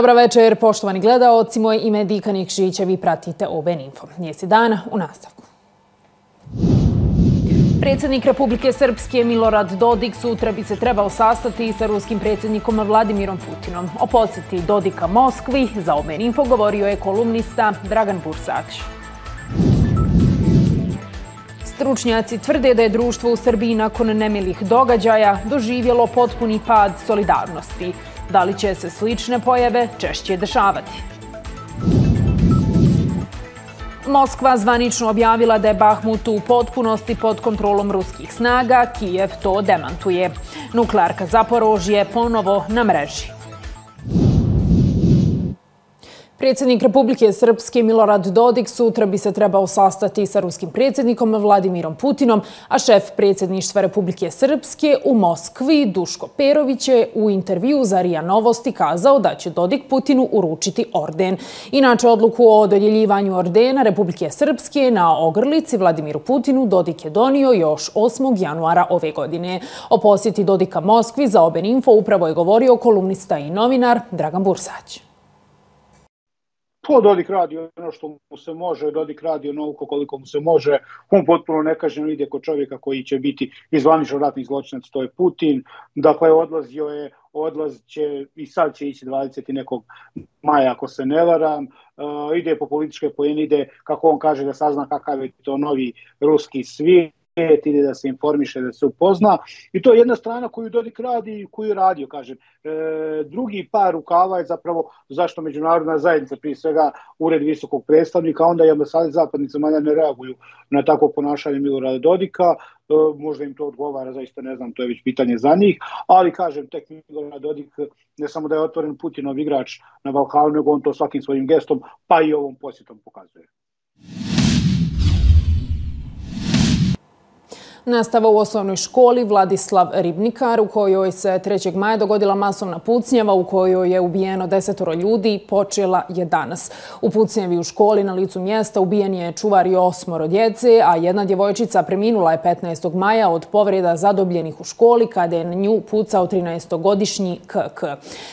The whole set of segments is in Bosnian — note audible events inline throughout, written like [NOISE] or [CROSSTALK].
Dobra večer, poštovani gledaoci. Moje ime je Dika Nikšića, vi pratite OBN Info. Njesi dana u nastavku. Predsjednik Republike Srpske Milorad Dodik sutra bi se trebao sastati sa ruskim predsjednikom Vladimirom Putinom. O posjeti Dodika Moskvi za OBN Info govorio je kolumnista Dragan Bursać. Stručnjaci tvrde da je društvo u Srbiji nakon nemilih događaja doživjelo potpuni pad solidarnosti. Da li će se slične pojave češće dešavati? Moskva zvanično objavila da je Bahmut u potpunosti pod kontrolom ruskih snaga, Kijev to demantuje. Nuklearka Zaporožje ponovo na mreži. Predsjednik Republike Srpske Milorad Dodik sutra bi se trebao sastati sa ruskim predsjednikom Vladimirom Putinom, a šef predsjedništva Republike Srpske u Moskvi, Duško Perović, je u intervju za RIA Novosti kazao da će Dodik Putinu uručiti orden. Inače, odluku o dodjeljivanju ordena Republike Srpske na ogrlici Vladimiru Putinu Dodik je donio još 8. januara ove godine. O posjeti Dodika Moskvi za Oben Info upravo je govorio kolumnista i novinar Dragan Bursać. To Dodik radi ono što mu se može, Dodik radi onoliko koliko mu se može. On potpuno nekaženo ide kod čovjeka koji će biti izvanično ratni zločinac, to je Putin. Dakle, odlazio je, odlaz će i sad će ići 20. nekog maja, ako se ne varam. Uh, ide po političke pojene, ide, kako on kaže, da sazna kakav je to novi ruski svijet svijet, ide da se informiše, da se upozna. I to je jedna strana koju Dodik radi i koju radio, kažem. E, drugi par rukava je zapravo zašto međunarodna zajednica, prije svega ured visokog predstavnika, onda i ambasade zapadnice malja ne reaguju na takvo ponašanje Milorada Dodika. E, možda im to odgovara, zaista ne znam, to je već pitanje za njih. Ali, kažem, tek Milorad Dodik ne samo da je otvoren Putinov igrač na Balkanu, nego on to svakim svojim gestom, pa i ovom posjetom pokazuje. Nastava u osnovnoj školi Vladislav Ribnikar, u kojoj se 3. maja dogodila masovna pucnjava, u kojoj je ubijeno desetoro ljudi, počela je danas. U pucnjevi u školi na licu mjesta ubijen je čuvar i osmoro djece, a jedna djevojčica preminula je 15. maja od povreda zadobljenih u školi kada je na nju pucao 13-godišnji KK.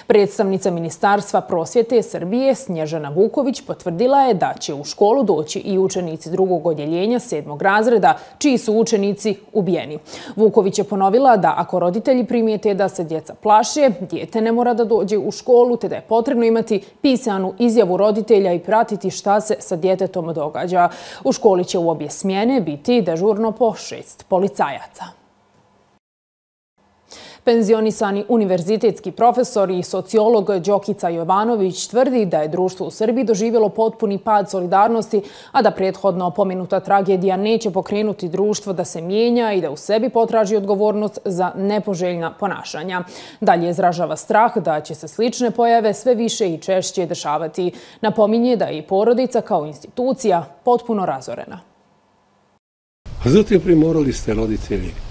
Predstavnica Ministarstva prosvjete Srbije Snježana Vuković potvrdila je da će u školu doći i učenici drugog odjeljenja sedmog razreda, čiji su učenici ubijeni. Vuković je ponovila da ako roditelji primijete da se djeca plaše, djete ne mora da dođe u školu, te da je potrebno imati pisanu izjavu roditelja i pratiti šta se sa djetetom događa. U školi će u obje smjene biti dežurno po šest policajaca. Penzionisani univerzitetski profesor i sociolog Đokica Jovanović tvrdi da je društvo u Srbiji doživjelo potpuni pad solidarnosti, a da prethodno pomenuta tragedija neće pokrenuti društvo da se mijenja i da u sebi potraži odgovornost za nepoželjna ponašanja. Dalje izražava strah da će se slične pojave sve više i češće dešavati. Napominje da je i porodica kao institucija potpuno razorena. Zatim primorali ste roditelji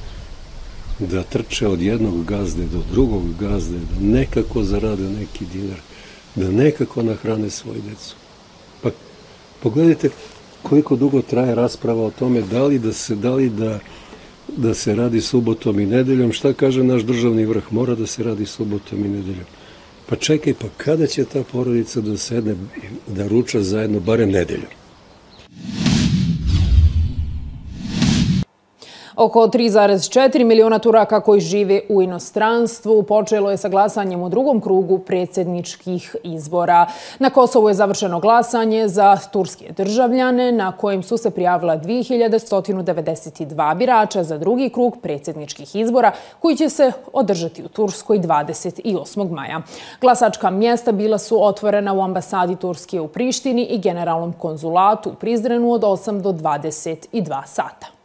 da trče od jednog gazde do drugog gazde, da nekako zarade neki dinar, da nekako nahrane svoju decu. Pa pogledajte koliko dugo traje rasprava o tome da li da se, da li da, da se radi subotom i nedeljom. Šta kaže naš državni vrh? Mora da se radi subotom i nedeljom. Pa čekaj, pa kada će ta porodica da sedne da ruča zajedno barem nedeljom? Oko 3,4 miliona Turaka koji žive u inostranstvu počelo je sa glasanjem u drugom krugu predsjedničkih izbora. Na Kosovu je završeno glasanje za turske državljane na kojim su se prijavila 2192 birača za drugi krug predsjedničkih izbora koji će se održati u Turskoj 28. maja. Glasačka mjesta bila su otvorena u ambasadi Turske u Prištini i generalnom konzulatu u Prizrenu od 8 do 22 sata.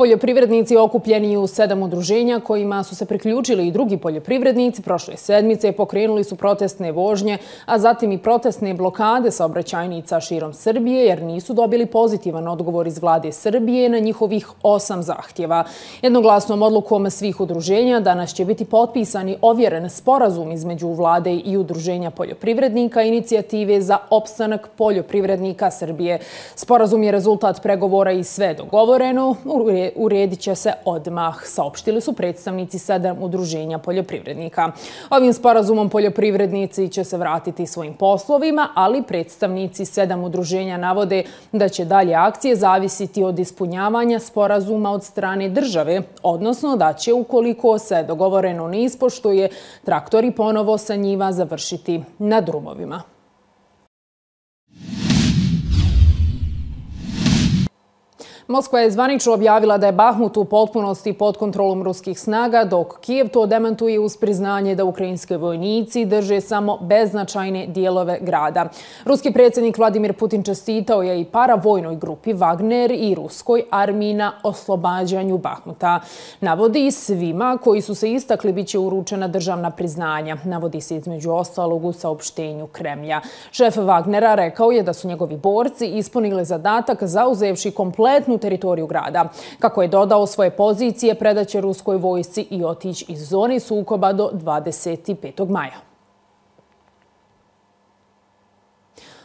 Poljoprivrednici okupljeni u sedam udruženja kojima su se priključili i drugi poljoprivrednici prošle sedmice pokrenuli su protestne vožnje, a zatim i protestne blokade sa obraćajnica širom Srbije jer nisu dobili pozitivan odgovor iz vlade Srbije na njihovih osam zahtjeva. Jednoglasnom odlukom svih udruženja danas će biti potpisani ovjeren sporazum između vlade i udruženja poljoprivrednika inicijative za opstanak poljoprivrednika Srbije. Sporazum je rezultat pregovora i sve dogovoreno uredit će se odmah, saopštili su predstavnici sedam udruženja poljoprivrednika. Ovim sporazumom poljoprivrednici će se vratiti svojim poslovima, ali predstavnici sedam udruženja navode da će dalje akcije zavisiti od ispunjavanja sporazuma od strane države, odnosno da će, ukoliko se dogovoreno ne ispoštuje, traktori ponovo sa njiva završiti na drumovima. Moskva je zvanično objavila da je Bahmut u potpunosti pod kontrolom ruskih snaga, dok Kijev to demantuje uz priznanje da ukrajinske vojnici drže samo beznačajne dijelove grada. Ruski predsjednik Vladimir Putin čestitao je i paravojnoj grupi Wagner i ruskoj armiji na oslobađanju Bahmuta. Navodi svima koji su se istakli biće uručena državna priznanja. Navodi se između ostalog u saopštenju Kremlja. Šef Wagnera rekao je da su njegovi borci ispunili zadatak zauzevši kompletnu teritoriju grada. Kako je dodao svoje pozicije, predaće ruskoj vojsci i otići iz zoni sukoba do 25. maja.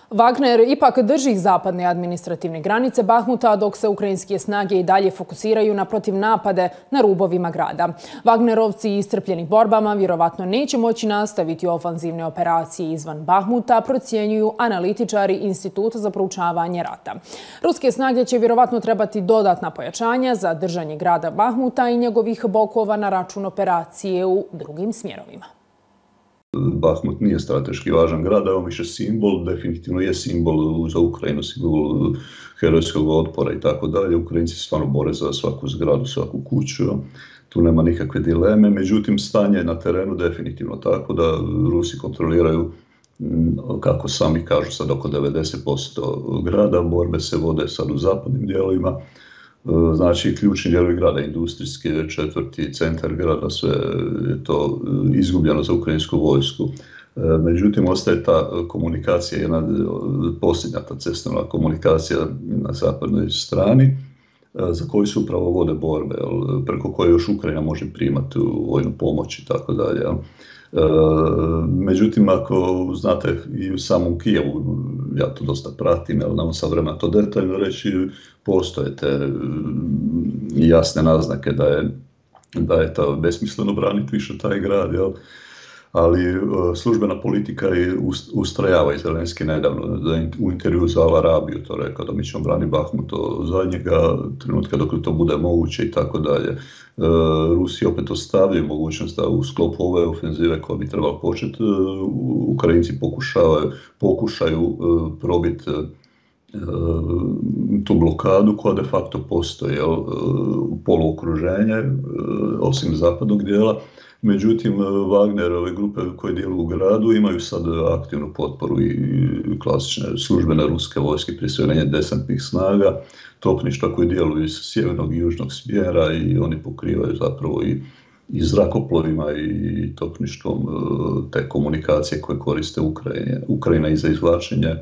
Wagner ipak drži zapadne administrativne granice Bahmuta, dok se ukrajinske snage i dalje fokusiraju na protiv napade na rubovima grada. Wagnerovci istrpljeni borbama vjerovatno neće moći nastaviti ofanzivne operacije izvan Bahmuta, procjenjuju analitičari Instituta za proučavanje rata. Ruske snage će vjerovatno trebati dodatna pojačanja za držanje grada Bahmuta i njegovih bokova na račun operacije u drugim smjerovima. Bahmut nije strateški važan grad, a on više simbol, definitivno je simbol za Ukrajinu, simbol herojskog otpora i tako dalje. Ukrajinci stvarno bore za svaku zgradu, svaku kuću, tu nema nikakve dileme, međutim stanje je na terenu definitivno tako da Rusi kontroliraju mm, kako sami kažu sad oko 90% grada, borbe se vode sad u zapadnim dijelovima, E, znači ključni dijelovi grada, industrijski četvrti centar grada, sve je to e, izgubljeno za ukrajinsku vojsku. E, međutim, ostaje ta komunikacija, jedna posljednja ta cestovna komunikacija na zapadnoj strani, za koji se upravo vode borbe, preko koje još Ukrajina može primati vojnu pomoć i tako dalje. Međutim, ako znate i u samom Kijevu, ja to dosta pratim, ali nam sad vremena to detaljno reći, postoje te mm, jasne naznake da je, da je to besmisleno braniti više taj grad, jel? Ali e, službena politika je ustrajava i Zelenski nedavno da u intervju za Al Arabiju to rekao da mi ćemo brani Bahmut do zadnjega trenutka dok to bude moguće i tako dalje. Rusija Rusi opet ostavljaju mogućnost da u sklopu ove ofenzive koja bi trebala početi, e, Ukrajinci pokušavaju, pokušaju probiti tu blokadu koja de facto postoji u poluokruženje, osim zapadnog dijela, Međutim, e, Wagnerove grupe koje djeluju u gradu imaju sad e, aktivnu potporu i klasične službene ruske vojske, prisvjerenje desantnih snaga, topništa koje djeluju iz sjevernog i južnog smjera i oni pokrivaju zapravo i i zrakoplovima i topništvom e, te komunikacije koje koriste Ukrajine, Ukrajina i za izvlačenje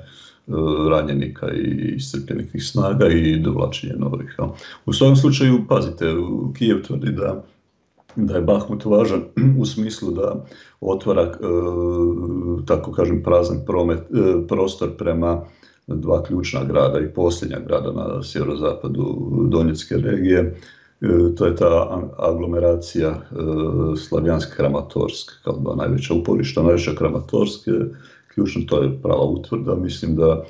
ranjenika i iscrpljenih snaga i dovlačenje novih. U svakom slučaju, pazite, Kijev tvrdi da da je Bahmut važan [CLEARS THROAT] u smislu da otvara, e, tako kažem, prazan promet, e, prostor prema dva ključna grada i posljednja grada na sjeverozapadu Donjetske regije. E, to je ta aglomeracija e, Slavijanska Kramatorsk, kao dva najveća uporišta, najveća Kramatorsk je ključno, to je prava utvrda. Mislim da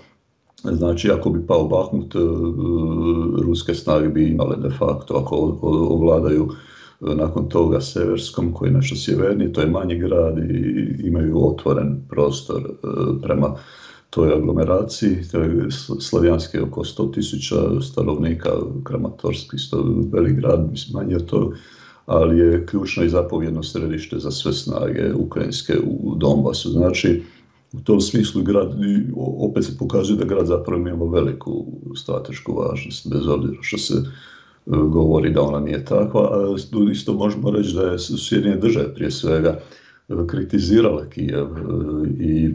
Znači, ako bi pao Bahmut, e, ruske snage bi imale de facto, ako ovladaju nakon toga Severskom koji je nešto sjeverni, to je manji grad i imaju otvoren prostor e, prema toj aglomeraciji. To je Slavijanski oko 100.000 stanovnika, Kramatorski isto velik grad, mislim manje to, ali je ključno i zapovjedno središte za sve snage ukrajinske u Donbasu. Znači, u tom smislu grad, opet se pokazuje da grad zapravo ima veliku stratešku važnost, bez obzira što se govori da ona nije takva, a isto možemo reći da je Sjedinje države prije svega e, kritizirala Kijev e, i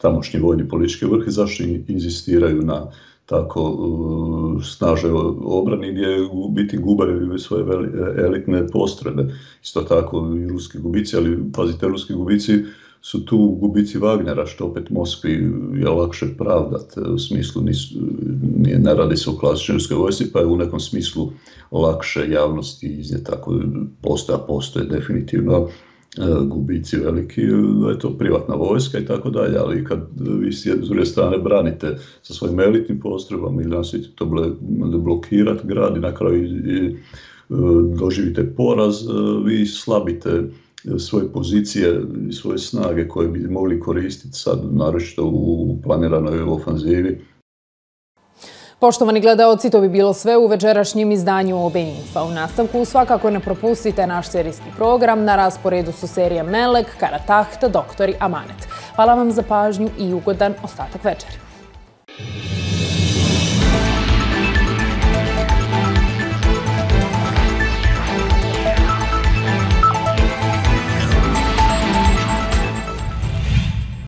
tamošnji vojni politički vrh zašto inzistiraju na tako e, snaže obrani gdje u biti gubaju svoje e, elitne postrebe. Isto tako i ruski gubici, ali pazite, ruski gubici su tu gubici Wagnera, što opet Moskvi je lakše pravdat, e, u smislu nisu, nije, ne radi se o klasičnoj ruskoj vojsci, pa je u nekom smislu lakše javnosti iznijeti tako postoje, postoje definitivno e, gubici veliki, da je to privatna vojska i tako dalje, ali kad vi s jedne druge strane branite sa svojim elitnim postrebama ili nasvijete to blokirati grad i na kraju e, doživite poraz, vi slabite svoje pozicije i svoje snage koje bi mogli koristiti sad, naročito u planiranoj ofanzivi, Poštovani gledalci, to bi bilo sve u večerašnjem izdanju OB Infa. U nastavku svakako ne propustite naš serijski program. Na rasporedu su serija Melek, Karatahta, Doktori Amanet. Hvala vam za pažnju i ugodan ostatak večeri.